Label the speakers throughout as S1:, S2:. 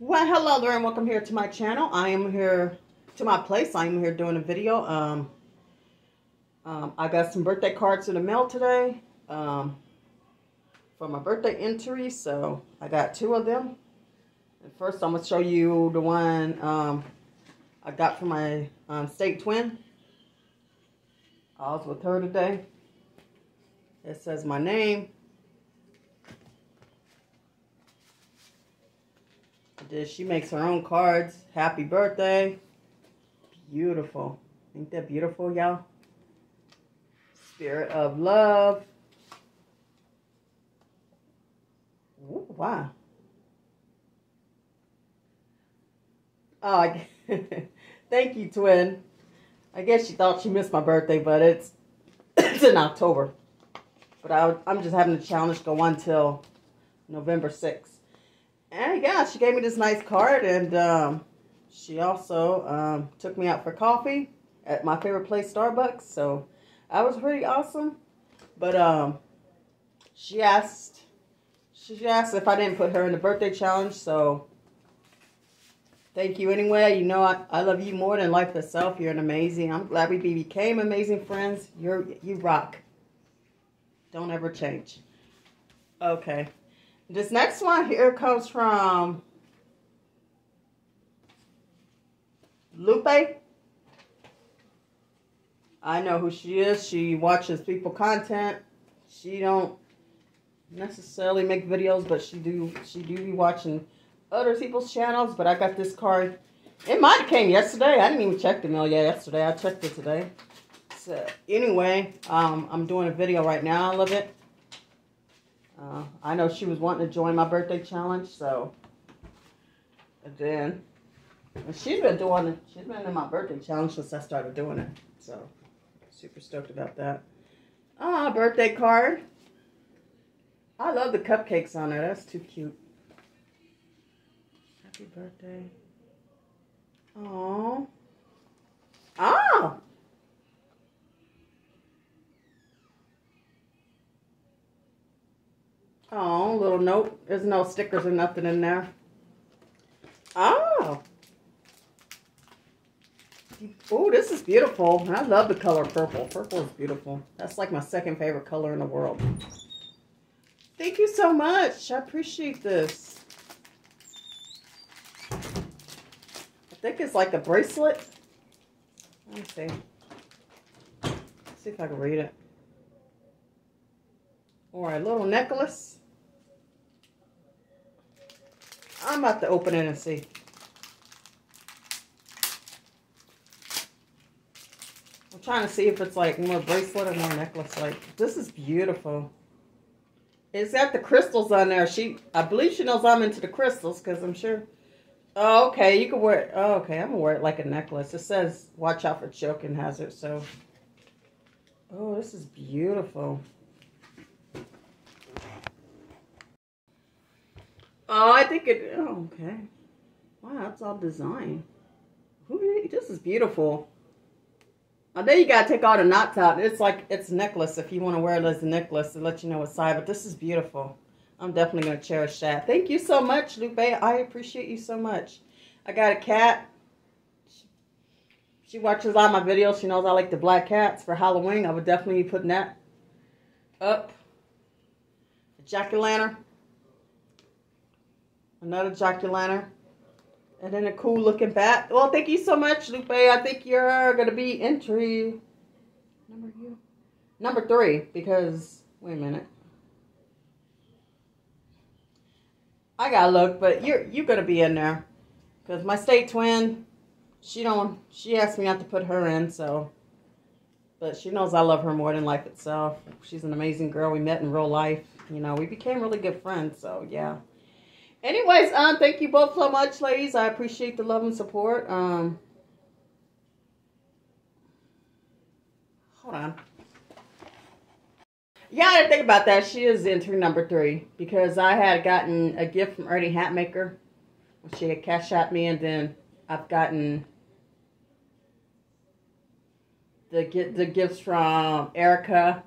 S1: Well, hello there and welcome here to my channel. I am here to my place. I am here doing a video. Um, um, I got some birthday cards in the mail today um, for my birthday entry. So I got two of them. And first I'm going to show you the one um, I got for my um, state twin. I was with her today. It says my name. She makes her own cards. Happy birthday. Beautiful. Ain't that beautiful, y'all? Spirit of love. Ooh, wow. Oh, thank you, twin. I guess she thought she missed my birthday, but it's it's in October. But I, I'm just having the challenge go on till November 6th. And yeah, she gave me this nice card, and um, she also um, took me out for coffee at my favorite place, Starbucks. So that was pretty awesome. But um, she asked, she asked if I didn't put her in the birthday challenge. So thank you anyway. You know I, I love you more than life itself. You're an amazing. I'm glad we became amazing friends. You're you rock. Don't ever change. Okay. This next one here comes from Lupe. I know who she is. She watches people content. She don't necessarily make videos, but she do she do be watching other people's channels. But I got this card. It might have came yesterday. I didn't even check the mail yet yesterday. I checked it today. So anyway, um, I'm doing a video right now I love it. Uh, I know she was wanting to join my birthday challenge, so and then and she's been doing it. She's been in my birthday challenge since I started doing it. So super stoked about that. Ah, birthday card. I love the cupcakes on there. That's too cute. Happy birthday. Oh. Oh. Oh, little note. There's no stickers or nothing in there. Oh. Oh, this is beautiful. I love the color purple. Purple is beautiful. That's like my second favorite color in the world. Thank you so much. I appreciate this. I think it's like a bracelet. Let me see. Let's see if I can read it. Or a little necklace. I'm about to open it and see. I'm trying to see if it's like more bracelet or more necklace. Like, this is beautiful. It's got the crystals on there. She, I believe she knows I'm into the crystals because I'm sure. Oh, okay. You can wear it. Oh, okay. I'm going to wear it like a necklace. It says, watch out for choking hazard. So, oh, this is beautiful. Oh, I think it, oh, okay. Wow, that's all design. This is beautiful. I know you gotta take all the knots out. It's like, it's a necklace if you want to wear it as a necklace to let you know what side, but this is beautiful. I'm definitely going to cherish that. Thank you so much, Lupe. I appreciate you so much. I got a cat. She watches all my videos. She knows I like the black cats for Halloween. I would definitely be putting that up. jack-o'-lantern. Another jack-o'-lantern. And then a cool looking bat. Well, thank you so much, Lupe. I think you're going to be entry number you number three because wait a minute. I gotta look, but you're you're gonna be in there because my state twin, she don't she asked me not to put her in, so. But she knows I love her more than life itself. She's an amazing girl. We met in real life. You know, we became really good friends. So yeah. Anyways, um, thank you both so much, ladies. I appreciate the love and support. Um, hold on. Yeah, I didn't think about that. She is entry number three because I had gotten a gift from Ernie Hatmaker. She had cash at me, and then I've gotten the the gifts from Erica,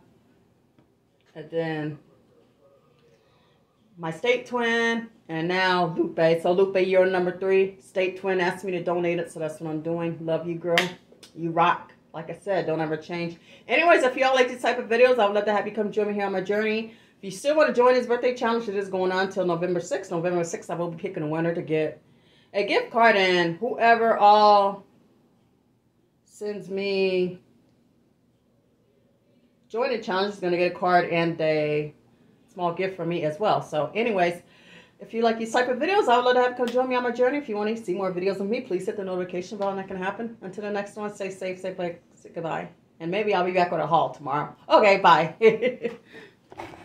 S1: and then my state twin, And now Lupe. So Lupe, you're number three. State Twin asked me to donate it, so that's what I'm doing. Love you, girl. You rock. Like I said, don't ever change. Anyways, if y'all like these type of videos, I would love to have you come join me here on my journey. If you still want to join this birthday challenge, it is going on until November 6th. November 6th, I will be picking a winner to get a gift card. And whoever all sends me join the challenge is going to get a card and a small gift for me as well. So anyways, if you like these type of videos, I would love to have you come join me on my journey. If you want to see more videos of me, please hit the notification bell and that can happen. Until the next one, stay safe, say, say goodbye. And maybe I'll be back with a haul tomorrow. Okay, bye.